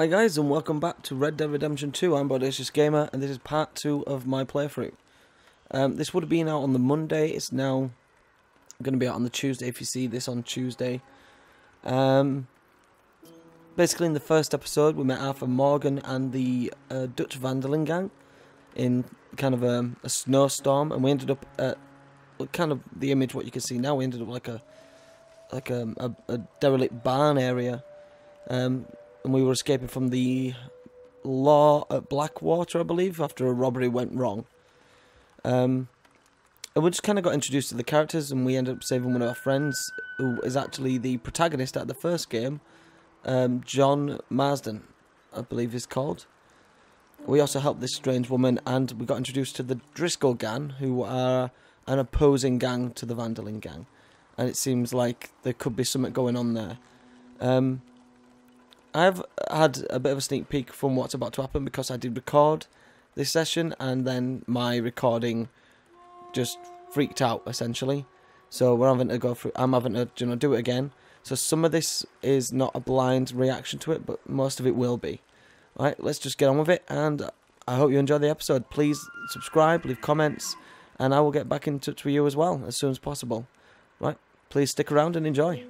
Hi guys and welcome back to Red Dead Redemption 2, I'm Bowdacious Gamer and this is part 2 of my playthrough. Um, this would have been out on the Monday, it's now going to be out on the Tuesday if you see this on Tuesday. Um, basically in the first episode we met Arthur Morgan and the uh, Dutch Van gang in kind of a, a snowstorm and we ended up at kind of the image what you can see now, we ended up like a like a, a, a derelict barn area. Um, and we were escaping from the law at Blackwater, I believe, after a robbery went wrong. Um, and we just kind of got introduced to the characters, and we ended up saving one of our friends, who is actually the protagonist at the first game, um, John Marston, I believe he's called. We also helped this strange woman, and we got introduced to the Driscoll gang, who are an opposing gang to the Van der Linde gang. And it seems like there could be something going on there. Um, I've had a bit of a sneak peek from what's about to happen because I did record this session and then my recording just freaked out essentially. So we're having to go through. I'm having to you know do it again. So some of this is not a blind reaction to it, but most of it will be. All right, let's just get on with it, and I hope you enjoy the episode. Please subscribe, leave comments, and I will get back in touch with you as well as soon as possible. Right, please stick around and enjoy.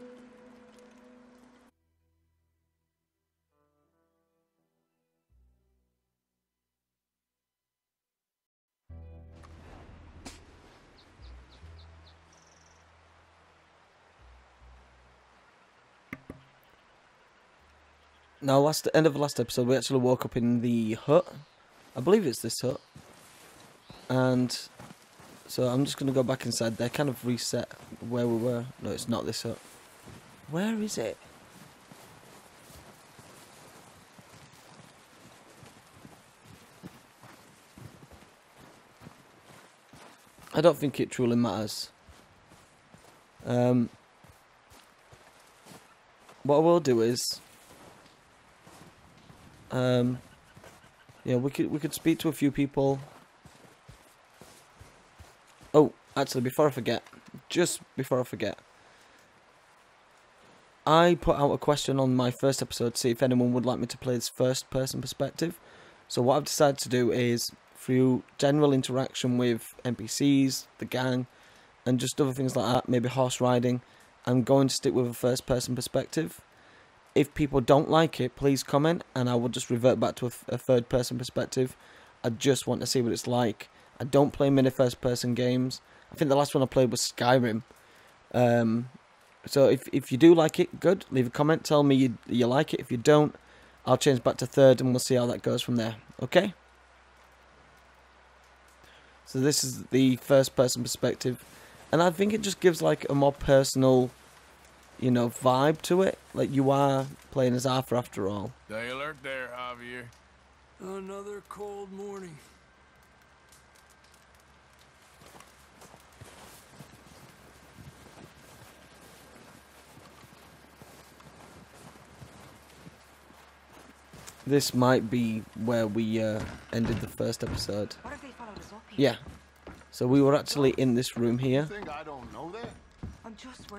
Now, last end of the last episode, we actually woke up in the hut. I believe it's this hut. And so I'm just going to go back inside there, kind of reset where we were. No, it's not this hut. Where is it? I don't think it truly matters. Um, what I will do is um, yeah, we could we could speak to a few people. Oh, actually, before I forget, just before I forget, I put out a question on my first episode to see if anyone would like me to play this first-person perspective. So what I've decided to do is through general interaction with NPCs, the gang, and just other things like that, maybe horse riding, I'm going to stick with a first-person perspective if people don't like it, please comment, and I will just revert back to a, a third person perspective. I just want to see what it's like. I don't play many first person games. I think the last one I played was Skyrim. Um, so if if you do like it, good. Leave a comment. Tell me you you like it. If you don't, I'll change back to third, and we'll see how that goes from there. Okay. So this is the first person perspective, and I think it just gives like a more personal you know, vibe to it. Like you are playing as Arthur after all. Stay alert there, Javier. Another cold morning. This might be where we uh, ended the first episode. Yeah. So we were actually in this room here.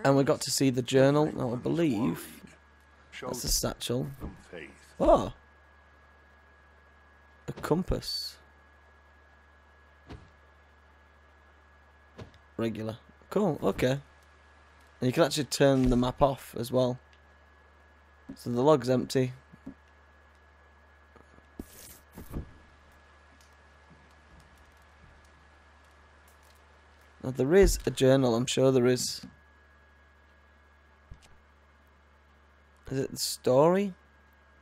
And we got to see the journal. Now, I believe that's a satchel. Oh. A compass. Regular. Cool, okay. And you can actually turn the map off as well. So the log's empty. There is a journal, I'm sure there is. Is it the story?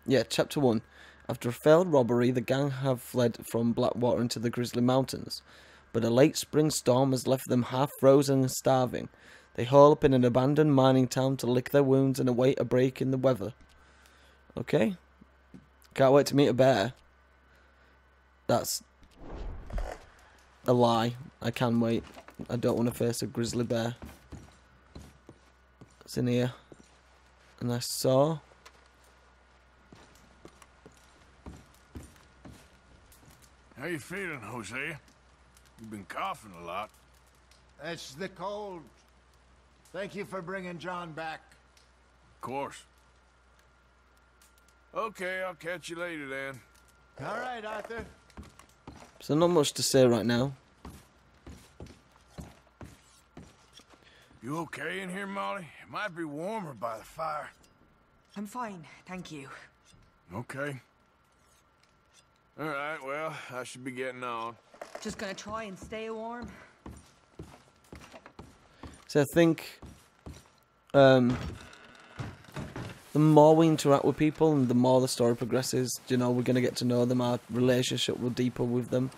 Yeah, chapter 1. After a failed robbery, the gang have fled from Blackwater into the Grizzly Mountains. But a late spring storm has left them half frozen and starving. They haul up in an abandoned mining town to lick their wounds and await a break in the weather. Okay. Can't wait to meet a bear. That's a lie. I can wait. I don't want to face a grizzly bear. It's in here. And I saw. How you feeling, Hosea? You've been coughing a lot. It's the cold. Thank you for bringing John back. Of course. Okay, I'll catch you later then. All right, Arthur. So not much to say right now. You okay in here, Molly? It might be warmer by the fire. I'm fine, thank you. Okay. All right, well, I should be getting on. Just gonna try and stay warm. So I think um, the more we interact with people and the more the story progresses, you know, we're going to get to know them, our relationship will deeper with them.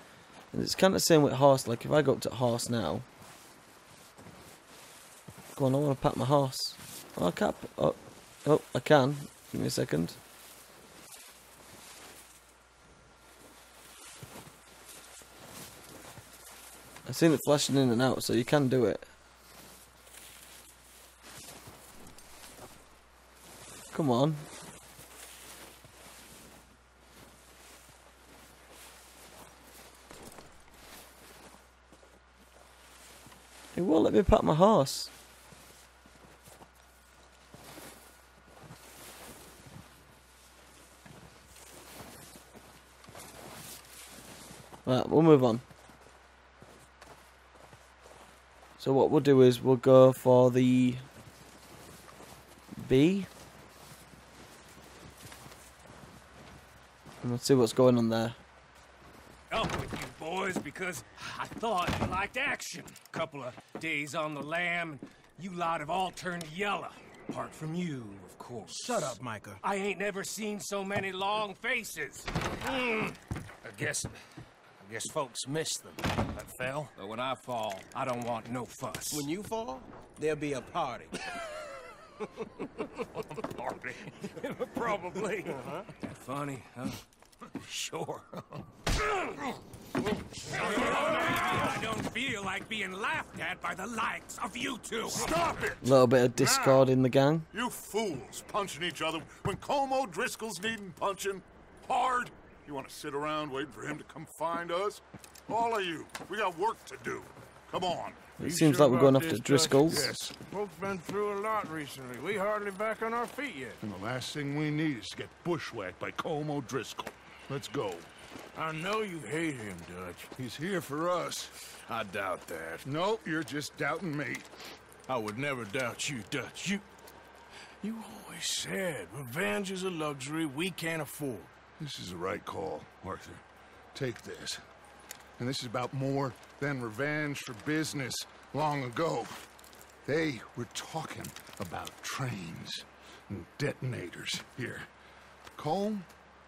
And it's kind of the same with horse. Like, if I go up to a horse now, on, I want to pat my horse. Oh, I can't. Oh, oh, I can. Give me a second. I've seen it flashing in and out, so you can do it. Come on. It won't let me pat my horse. Right, we'll move on. So what we'll do is we'll go for the B. And let's see what's going on there. Up with you boys because I thought you liked action. Couple of days on the lam, you lot have all turned yellow. Apart from you, of course. Shut up, Micah. I ain't never seen so many long faces. Mm. I guess, I guess folks miss them. That fell. But when I fall, I don't want no fuss. When you fall, there'll be a party. a party, probably. Uh-huh. That funny, huh? Sure. I don't feel like being laughed at by the likes of you two. Stop it! A little bit of discord in the gang. You fools punching each other when Colm O'Driscoll's needing punching hard. You want to sit around waiting for him to come find us? All of you, we got work to do. Come on. It seems like we're going after Driscoll's. Yes. Folks been through a lot recently. We hardly back on our feet yet. And the last thing we need is to get bushwhacked by Colm O'Driscoll. Let's go. I know you hate him, Dutch. He's here for us. I doubt that. No, you're just doubting me. I would never doubt you, Dutch. You, you always said revenge is a luxury we can't afford. This is the right call, Arthur. Take this. And this is about more than revenge for business long ago. They were talking about trains and detonators here. Colm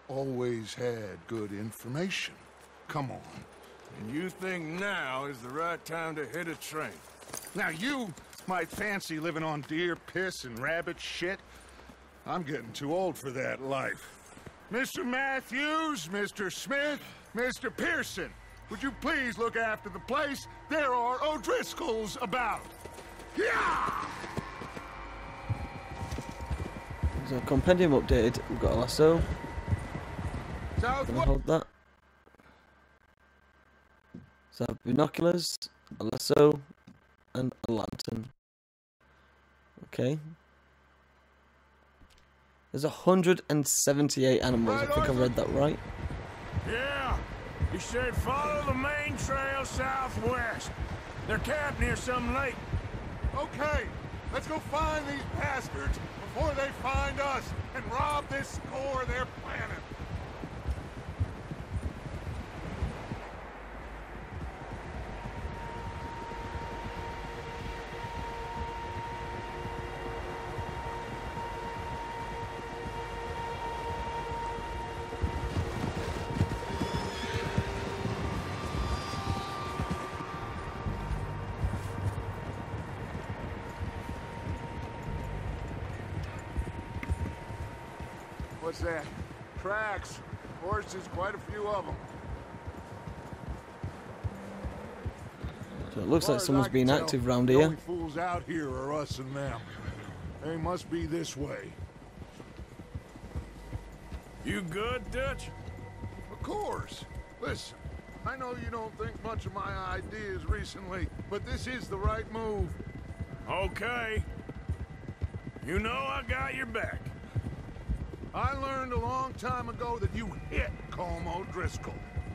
always had good information. Come on. And you think now is the right time to hit a train? Now you might fancy living on deer piss and rabbit shit. I'm getting too old for that life. Mr. Matthews, Mr. Smith, Mr. Pearson, would you please look after the place? There are O'Driscolls about. Yeah! So compendium updated. We've got a lasso. Gonna hold that. So binoculars, a lasso, and a lantern. Okay. There's 178 animals. I think I read that right. Yeah. He said follow the main trail southwest. They're camped near some lake. Okay, let's go find these bastards before they find us and rob this score they're planning. What's that? Tracks. Horses, quite a few of them. So it looks like Far as someone's I can been tell, active round the here. only fools out here are us and them. They must be this way. You good, Dutch? Of course. Listen, I know you don't think much of my ideas recently, but this is the right move. Okay. You know I got your back. I learned a long time ago that you hit Colm O'Driscoll.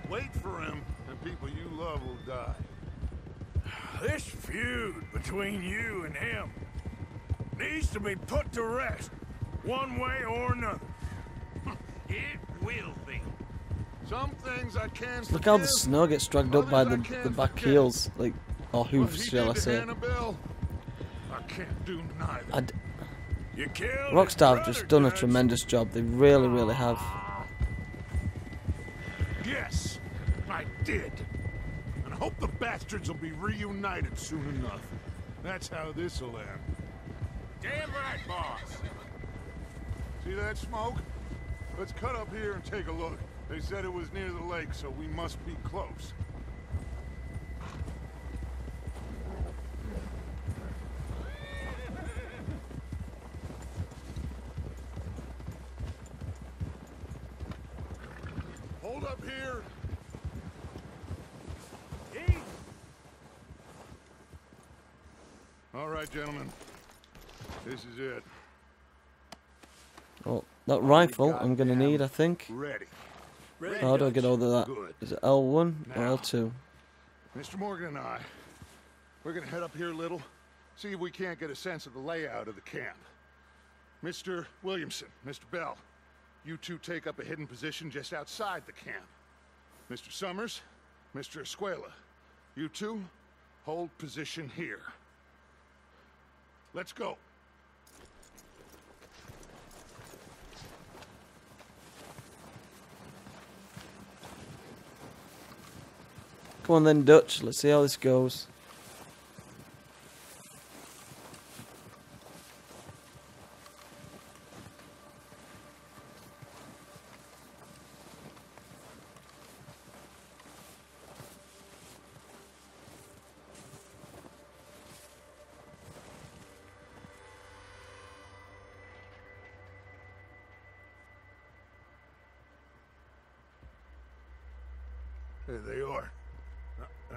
Wait for him, and people you love will die. This feud between you and him needs to be put to rest, one way or another. It will be. Some things I can't Look how the snow gets dragged up by the, the back forget. heels, like, or What hoofs, he shall I say. Annabelle, I can't do neither. Rockstar have just done a tremendous job. They really, really have. Yes, I did. And I hope the bastards will be reunited soon enough. That's how this'll end. Damn right, boss. See that smoke? Let's cut up here and take a look. They said it was near the lake, so we must be close. Hold up here. All right, gentlemen. This is it. Oh, that rifle I'm gonna need, I think. Ready. How do I get hold of that? Good. Is it L1 or L2? Mr. Morgan and I, we're gonna head up here a little, see if we can't get a sense of the layout of the camp. Mr. Williamson, Mr. Bell, you two take up a hidden position just outside the camp. Mr. Summers, Mr. Escuella, you two hold position here. Let's go. Come on then, Dutch. Let's see how this goes. There they are.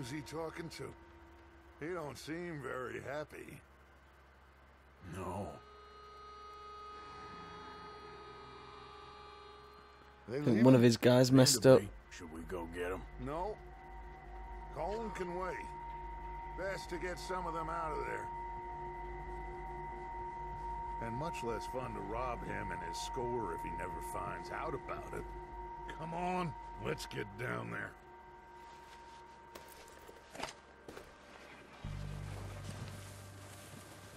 Who's he talking to? He don't seem very happy. No. They I think one of his guys messed up. Should we go get him? No. Colm can wait. Best to get some of them out of there. And much less fun to rob him and his score if he never finds out about it. Come on, let's get down there.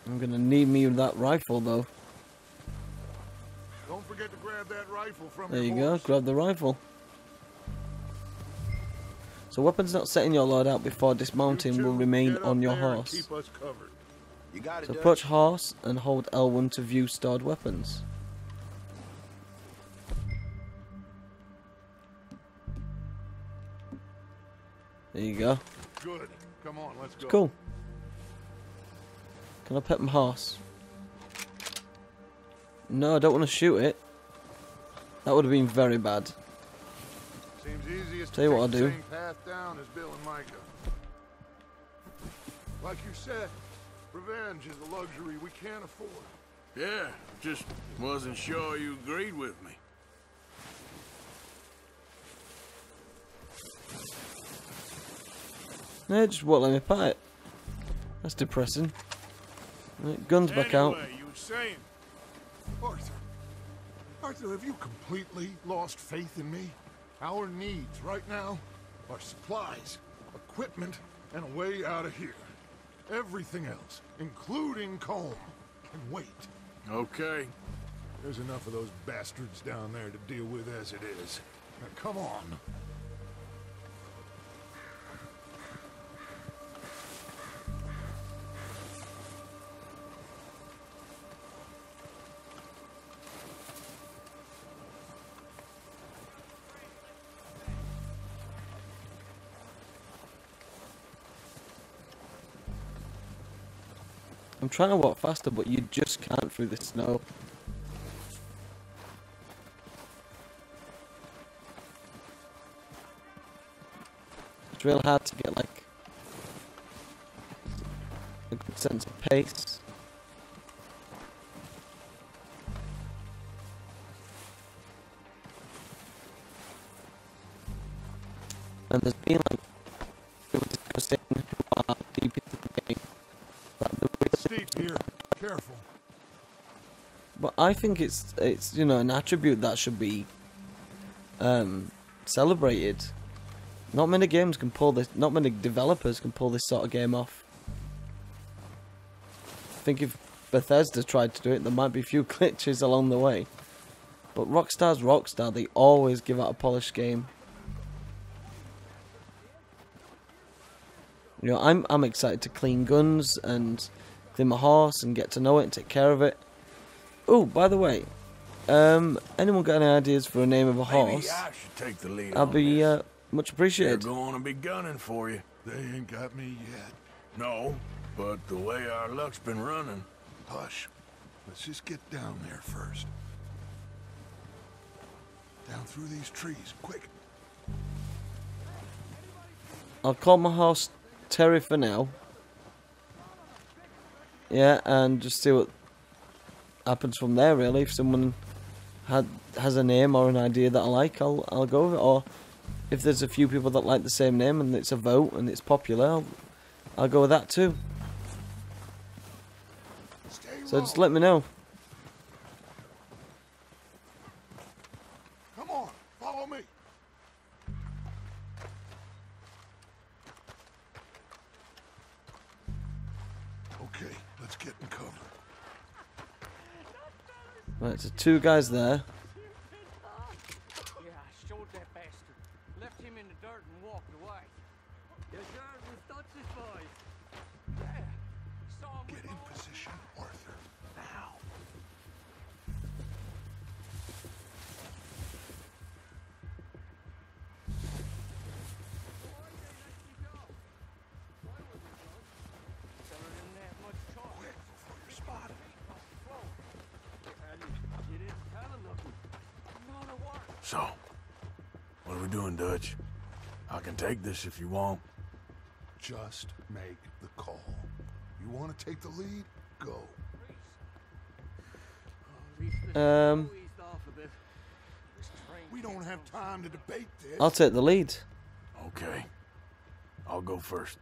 I'm gonna need me that rifle though. Don't forget to grab that rifle from There your you go. Grab the rifle. So weapons not setting your load out before dismounting will remain on your horse. Keep us covered. You got it, So Dutch? approach horse and hold L1 to view stored weapons. There you go. Good. Come on, let's go. Cool. Can I pet my horse? No, I don't want to shoot it. That would have been very bad. Seems easiest Tell you what I'll do. path down as Bill and Micah. Like you said, revenge is a luxury we can't afford. Yeah, just wasn't sure you agreed with me. No, just won't let me pet it. That's depressing. Right, guns back out. You were saying Arthur, Arthur, have you completely lost faith in me? Our needs right now are supplies, equipment, and a way out of here. Everything else, including Colm, can wait. Okay. There's enough of those bastards down there to deal with as it is. Now, come on. I'm trying to walk faster, but you just can't through the snow. It's real hard to get like a good sense of pace. I think it's it's you know an attribute that should be um, celebrated. Not many games can pull this. Not many developers can pull this sort of game off. I think if Bethesda tried to do it, there might be a few glitches along the way. But Rockstar's Rockstar. They always give out a polished game. You know, I'm I'm excited to clean guns and clean my horse and get to know it and take care of it. Oh, by the way, um, anyone got any ideas for a name of a Maybe horse? I should take the lead I'll be uh, much They're appreciated. going to be gunning for you. They ain't got me yet. No, but the way our luck's been running, Hush. Let's just get down there first. Down through these trees, quick. I'll call my horse Terry for now. Yeah, and just see what happens from there. Really, if someone had has a name or an idea that I like, I'll I'll go with it. Or if there's a few people that like the same name and it's a vote and it's popular, I'll, I'll go with that too. So just let me know. Two guys there. So what are we doing, Dutch? I can take this if you want. Just make the call. You want to take the lead? Go. At least this Um, snow eased off a bit. This train We don't have time to debate this. I'll take the lead. Okay, I'll go first.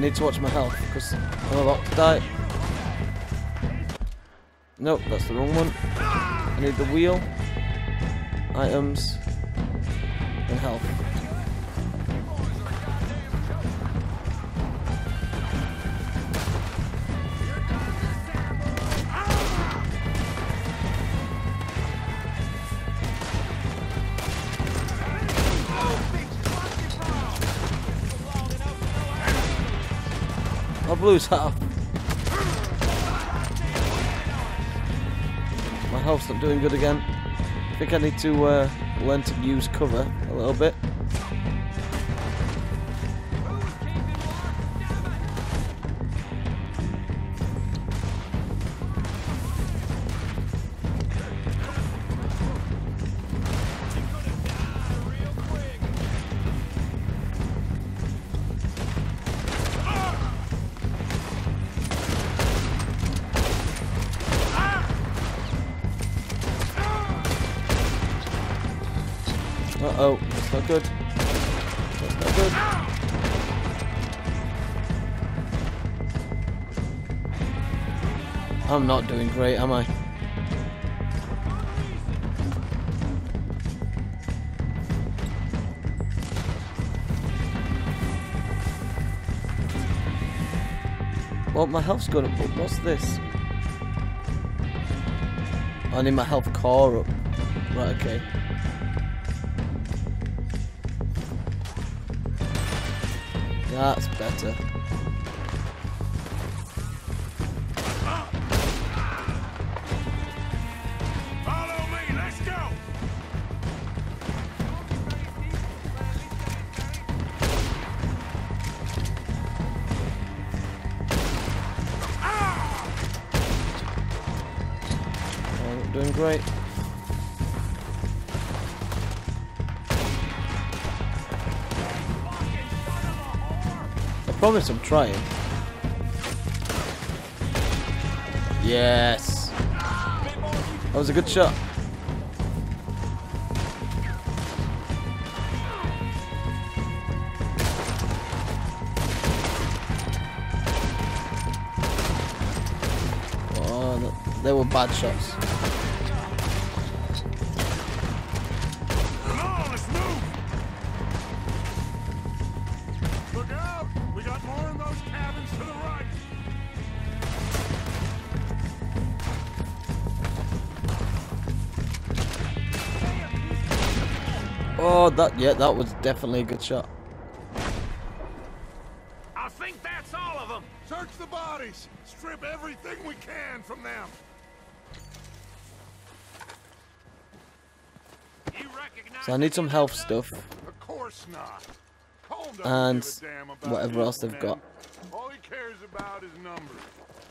Need to watch my health because I'm about to die. Nope, that's the wrong one. I need the wheel, items, and health. Blue's half. My health's not doing good again. I think I need to uh, learn to use cover a little bit. doing great, am I? Well, my health's gone up, what's this? I need my health core up. Right, okay. That's better. Promise I'm trying. Yes. That was a good shot. Oh, th- they were bad shots. Oh, that yeah, that was definitely a good shot. I think that's all of them! Search the bodies! Strip everything we can from them! You recognize So I need some health stuff Of course not. And give a damn about whatever else they've got. All he cares about is numbers.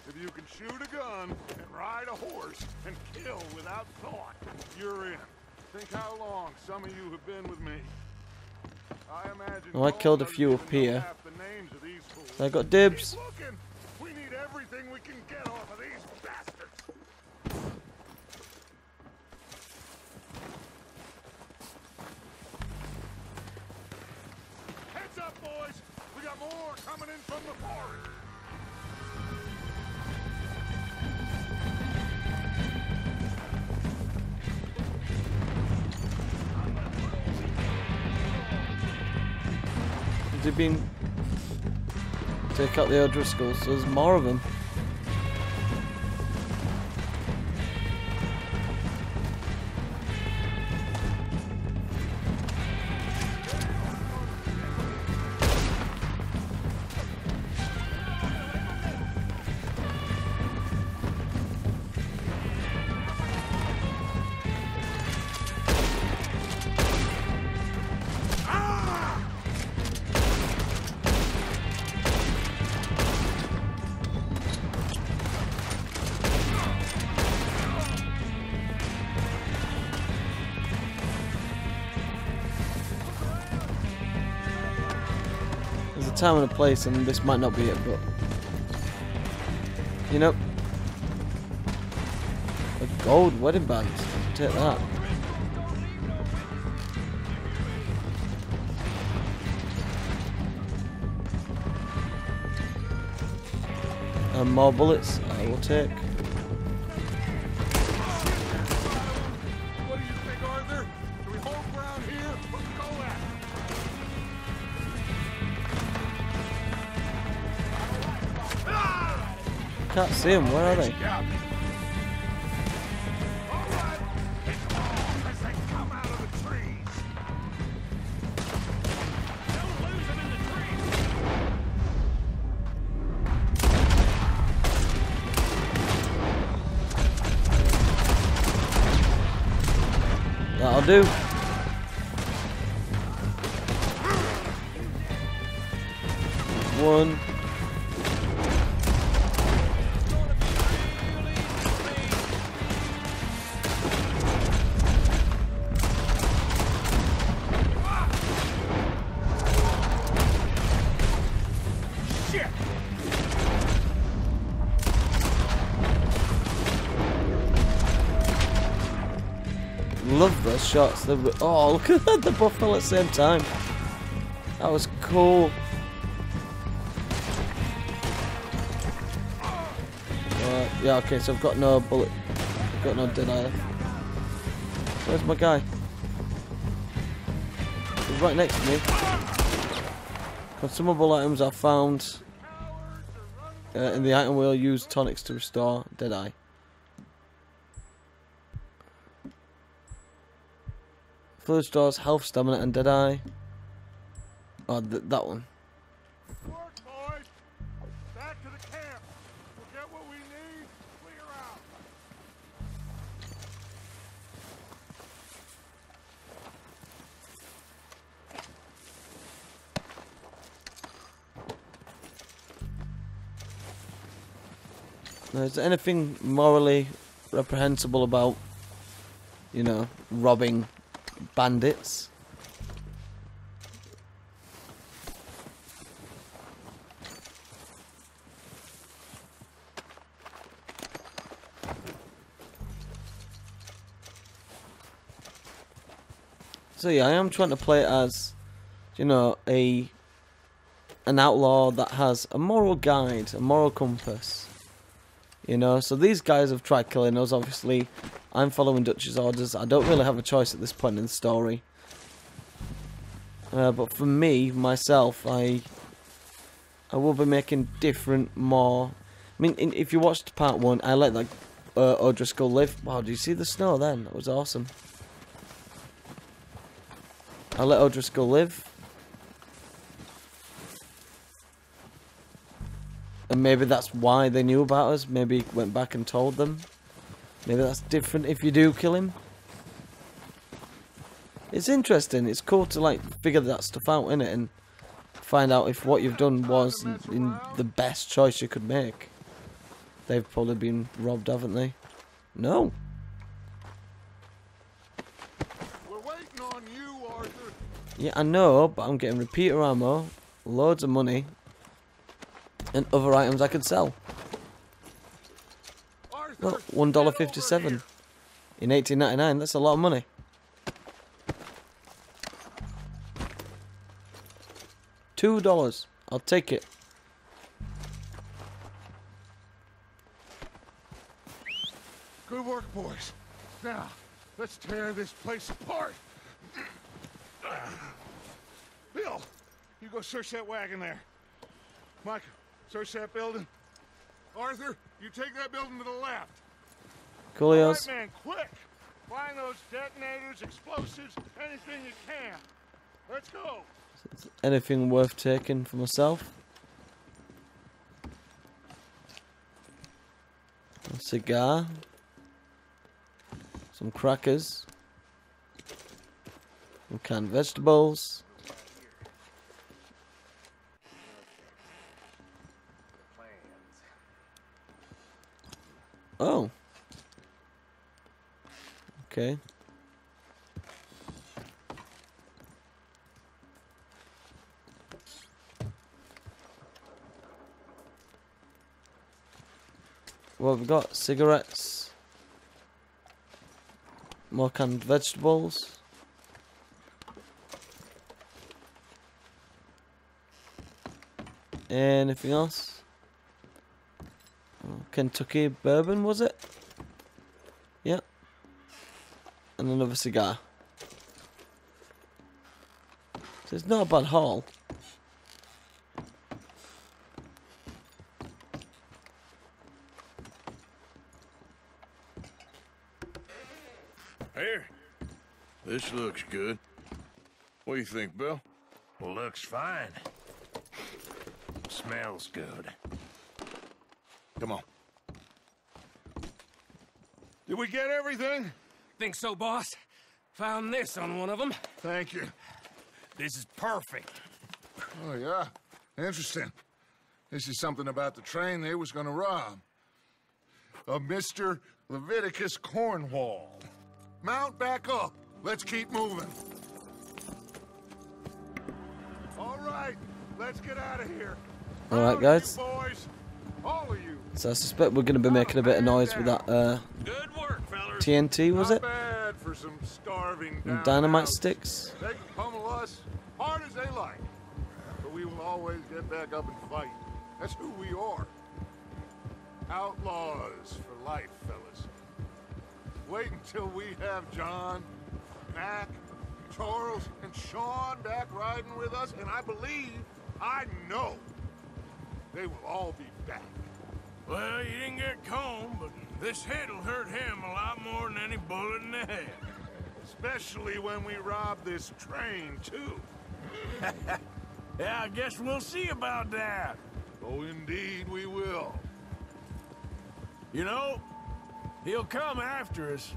If you can shoot a gun and ride a horse and kill without thought, you're in. Think how long some of you have been with me. I imagine. Well, I killed a few up here. half the names of these fools. I got dibs. We need everything we can get off of these bastards. Heads up, boys! We got more coming in from the forest. Been take out the O'Driscolls? So there's more of them. Time and a place, and this might not be it, but you know, a gold wedding band. Take that. And more bullets. I will take. See them. Where are they? Yeah. All right. Shots. They're, oh, look at that. They both fell at the same time. That was cool. Right, yeah, okay, so I've got no bullet. I've got no eye. Where's my guy? He's right next to me. Consumable items are found. Uh, in the item wheel, use tonics to restore Deadeye. Fluid stores health, stamina, and Deadeye. Oh, th that one. Work, boys! Back to the camp! We'll get what we need, clear out! Now, is there anything morally reprehensible about, you know, robbing bandits? So yeah, I am trying to play it as, you know, a an outlaw that has a moral guide, a moral compass. You know, so these guys have tried killing us, obviously. I'm following Dutch's orders. I don't really have a choice at this point in the story. Uh, but for me, myself, I I will be making different, more... I mean, in, if you watched part one, I let that uh, O'Driscoll live. Wow, do you see the snow then? That was awesome. I let O'Driscoll live. And maybe that's why they knew about us. Maybe went back and told them. Maybe that's different if you do kill him. It's interesting. It's cool to like figure that stuff out in it and find out if what you've done was in, in the best choice you could make. They've probably been robbed, haven't they? No. We're waiting on you, Arthur. Yeah, I know, but I'm getting repeater ammo, loads of money, and other items I could sell. Look, one dollar fifty-seven in eighteen ninety-nine. That's a lot of money. Two dollars. I'll take it. Good work, boys. Now, let's tear this place apart. Bill, you go search that wagon there. Micah, search that building. Arthur, you take that building to the left. All right, Coolios. man, quick! Find those detonators, explosives, anything you can. Let's go. Anything worth taking for myself? A cigar. Some crackers. Some canned vegetables. Oh. Okay. Well, we've got? Cigarettes. More canned vegetables. Anything else? Kentucky bourbon, was it? Yep. And another cigar. So it's not a bad haul. Here. This looks good. What do you think, Bill? Looks fine. Smells good. Come on. Did we get everything? Think so, boss? Found this on one of them. Thank you. This is perfect. Oh, yeah? Interesting. This is something about the train they was gonna rob. Of Mr. Leviticus Cornwall. Mount back up. Let's keep moving. All right, let's get out of here. All right, guys. boys. All of you. So I suspect we're going to be making a bit of noise with that uh, Good work, fellers. TNT, was it? bad for some starving And dynamite sticks. They can pummel us hard as they like. But we will always get back up and fight. That's who we are. Outlaws for life, fellas. Wait until we have John, Mac, Charles, and Sean back riding with us, and I believe, I know, they will all be that. Well, you didn't get Colm, but this hit'll hurt him a lot more than any bullet in the head. Especially when we rob this train, too. Yeah, I guess we'll see about that. Oh, indeed we will. You know, he'll come after us.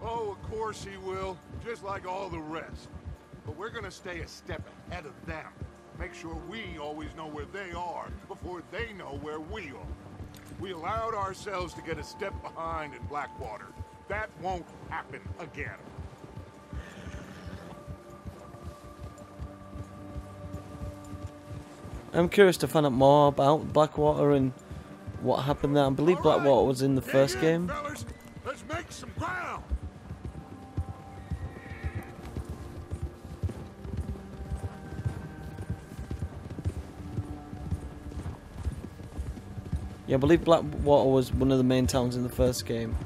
Oh, of course he will, just like all the rest. But we're gonna stay a step ahead of them. Make sure we always know where they are before they know where we are. We allowed ourselves to get a step behind in Blackwater. That won't happen again. I'm curious to find out more about Blackwater and what happened there. I believe right. Blackwater was in the Dig first in, game. Fellas. Let's make some ground. Yeah, I believe Blackwater was one of the main towns in the first game.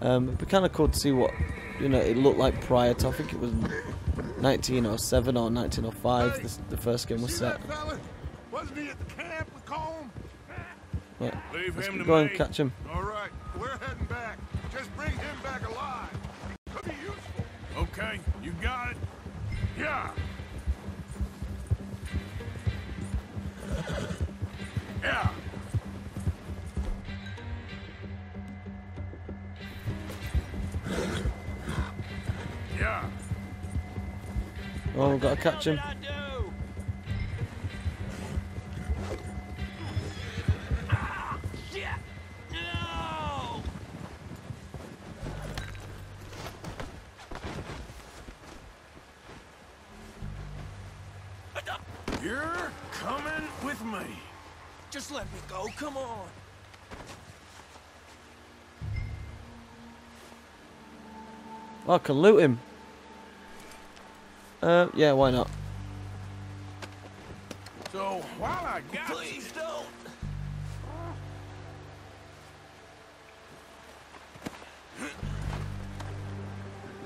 Um, it'd be kind of cool to see what you know it looked like prior to. I think it was 1907 or 1905. This, the first game was set. Wasn't he at the camp with Colm? Yeah, Leave let's go and catch him. Catch him. I do? Shit! No! You're coming with me. Just let me go, come on. Oh, I can loot him. Uh, yeah, why not? So while I got Please don't.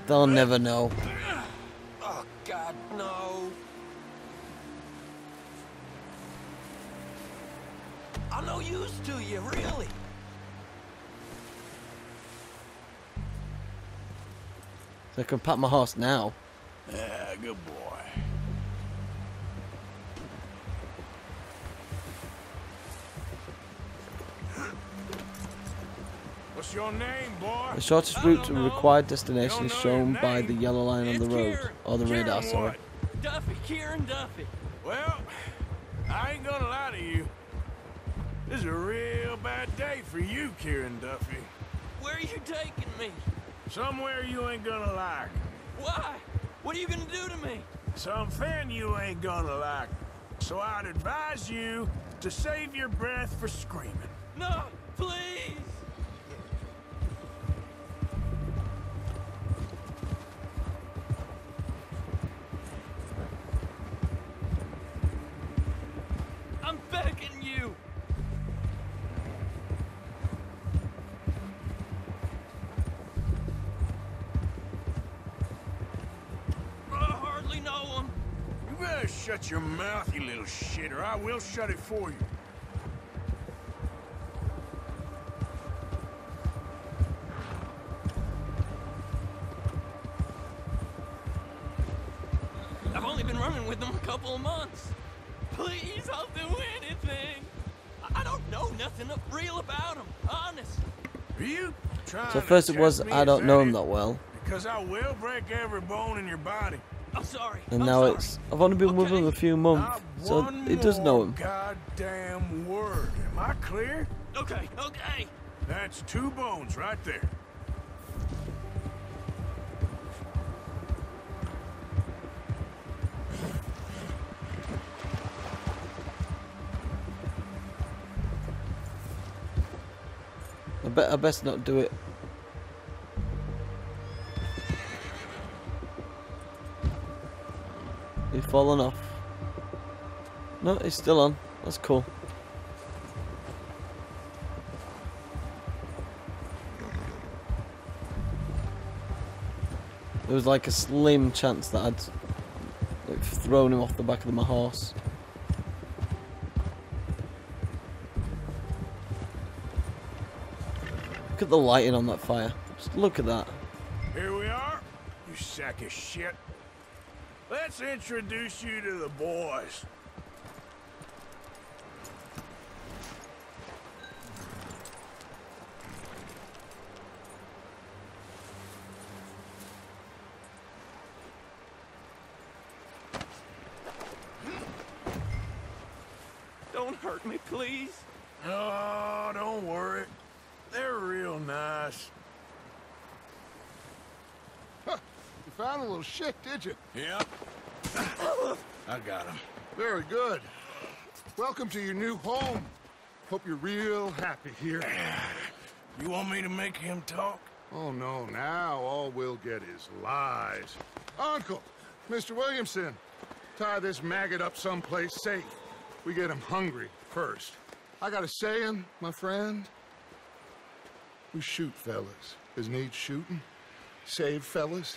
They'll never know. Oh, God, no. I'm no use to you, really. So I can pat my horse now. Yeah, good boy. What's your name, boy? The shortest route to know. required destination is shown by the yellow line on the road. Kieran. Or the radar, sorry. what? Duffy, Kieran Duffy. Well, I ain't gonna lie to you. This is a real bad day for you, Kieran Duffy. Where are you taking me? Somewhere you ain't gonna like. Why? What are you gonna do to me? Something you ain't gonna like. So I'd advise you to save your breath for screaming. No, please! I'm begging shut your mouth, you little shit, or I will shut it for you. I've only been running with them a couple of months. Please, I'll do anything. I- I don't know nothing real about them, honest. Are you trying So to first it was I don't know that him that well, Because I will break every bone in your body. I'm sorry. and I'm now sorry. it's I've only been with him a few months, Not so one it does know more him. Goddamn word. Am I clear? Okay, okay. That's two bones right there. I bet I best not do it. Fallen off. No, he's still on. That's cool. There was like a slim chance that I'd like, thrown him off the back of my horse. Look at the lighting on that fire. Just look at that. Here we are, you sack of shit. Let's introduce you to the boys. Don't hurt me, please. Oh, don't worry. They're real nice. You found a little shit, did you? Yep. I got him. Very good. Welcome to your new home. Hope you're real happy here. You want me to make him talk? Oh, no, now all we'll get is lies. Uncle, Mr. Williamson, tie this maggot up someplace safe. We get him hungry first. I got a saying, my friend. We shoot fellas as need shooting, save fellas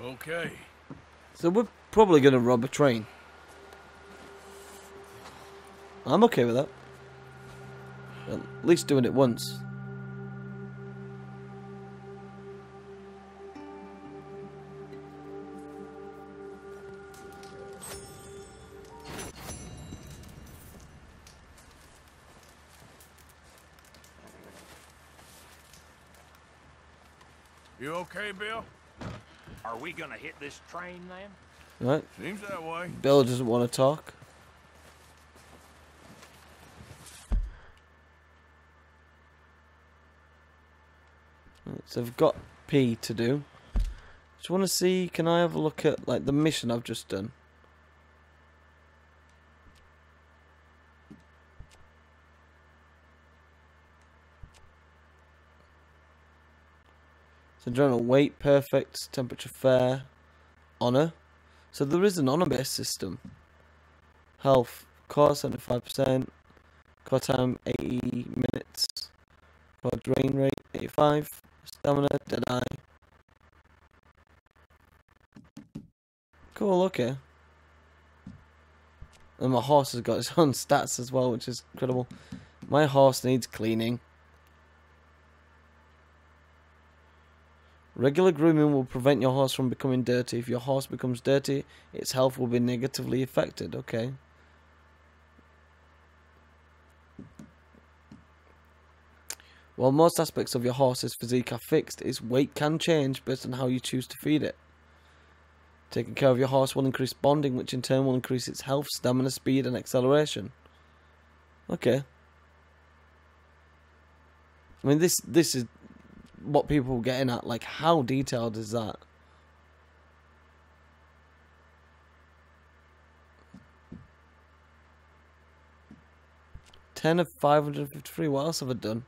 Okay. So we're probably going to rob a train. I'm okay with that. At least doing it once. You okay, Bill? Are we gonna hit this train then? Right? Seems that way. Bill doesn't want to talk. Right, So I've got P to do. Just want to see, can I have a look at like the mission I've just done? So general weight perfect, temperature fair, honor. So there is an honor based system. Health, core 75%, core time 80 minutes, core drain rate 85, stamina, dead eye. Cool, okay. And my horse has got its own stats as well, which is incredible. My horse needs cleaning. Regular grooming will prevent your horse from becoming dirty. If your horse becomes dirty, its health will be negatively affected. Okay. While most aspects of your horse's physique are fixed, its weight can change based on how you choose to feed it. Taking care of your horse will increase bonding, which in turn will increase its health, stamina, speed, and acceleration. Okay. I mean, this this is what people were getting at. Like, how detailed is that? Ten of five hundred fifty-three. What else have I done?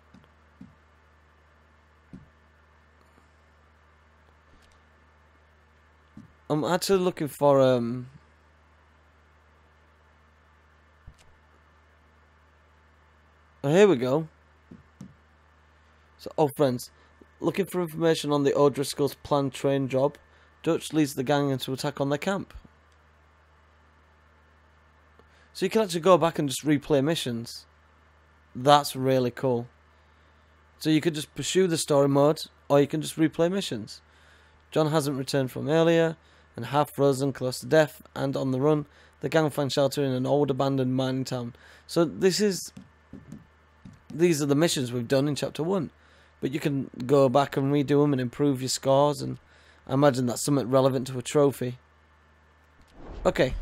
I'm actually looking for um. Oh, here we go. So, oh, friends, looking for information on the O'Driscoll's planned train job. Dutch leads the gang into attack on their camp. So you can actually go back and just replay missions. That's really cool. So you could just pursue the story mode, or you can just replay missions. John hasn't returned from earlier, and half frozen, close to death, and on the run. The gang find shelter in an old abandoned mining town. So this is, these are the missions we've done in chapter one, but you can go back and redo them and improve your scores, and I imagine that's something relevant to a trophy. Okay,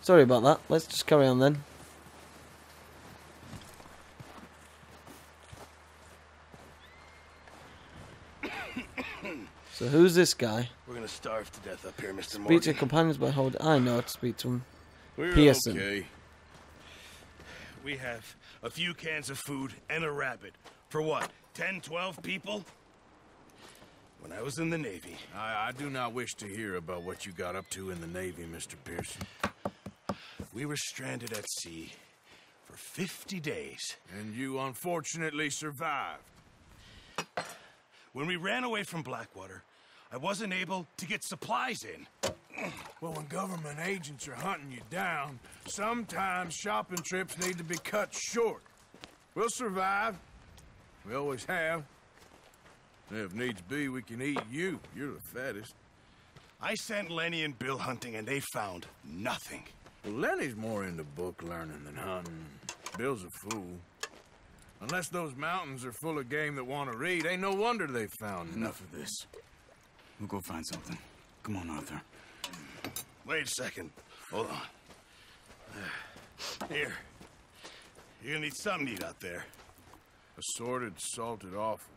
sorry about that. Let's just carry on then. So who's this guy? We're gonna starve to death up here, Mr. Speak to Morgan. your companions by hold. I know how to speak to him. We're Pearson. okay. We have a few cans of food and a rabbit. For what, 10, 12 people? When I was in the Navy, I, I do not wish to hear about what you got up to in the Navy, Mr. Pearson. we were stranded at sea for 50 days. And you unfortunately survived. When we ran away from Blackwater, I wasn't able to get supplies in. Well, when government agents are hunting you down, sometimes shopping trips need to be cut short. We'll survive. We always have. And If needs be, we can eat you. You're the fattest. I sent Lenny and Bill hunting, and they found nothing. Well, Lenny's more into book learning than hunting. Bill's a fool. Unless those mountains are full of game that want to read, ain't no wonder they found Enough of this. We'll go find something. Come on, Arthur. Wait a second. Hold on. Here. You're gonna need something to eat out there. Assorted, salted offal.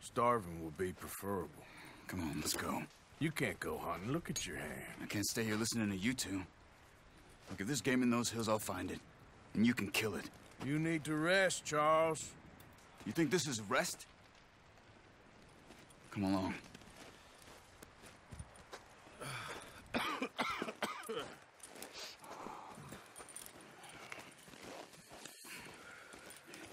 Starving will be preferable. Come on, let's go. You can't go hunting. Look at your hand. I can't stay here listening to you two. Look, if there's game in those hills, I'll find it. And you can kill it. You need to rest, Charles. You think this is rest? Come along.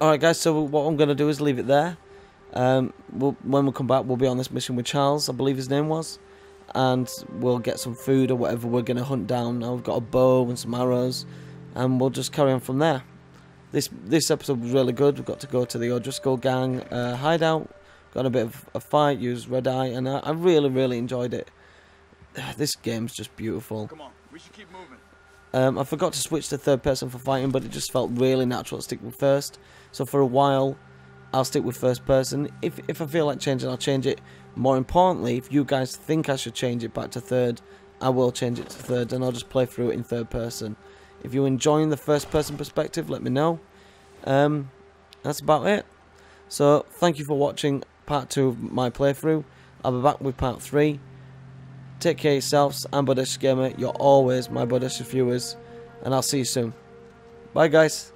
Alright guys, so what I'm going to do is leave it there. Um, we'll, when we come back, we'll be on this mission with Charles, I believe his name was. And we'll get some food or whatever we're going to hunt down. Now we've got a bow and some arrows. And we'll just carry on from there. This this episode was really good. We've got to go to the O'Driscoll gang uh, hideout. Got a bit of a fight, used dead eye, and I, I really, really enjoyed it. This game's just beautiful. Come on, we should keep moving. Um, I forgot to switch to third person for fighting, but it just felt really natural to stick with first. So for a while, I'll stick with first person. If if I feel like changing, I'll change it. More importantly, if you guys think I should change it back to third, I will change it to third, and I'll just play through it in third person. If you're enjoying the first person perspective, let me know. Um, that's about it. So thank you for watching part two of my playthrough. I'll be back with part three. Take care of yourselves. I'm Bowdacious Gamer. You're always my Bowdacious viewers. And I'll see you soon. Bye, guys.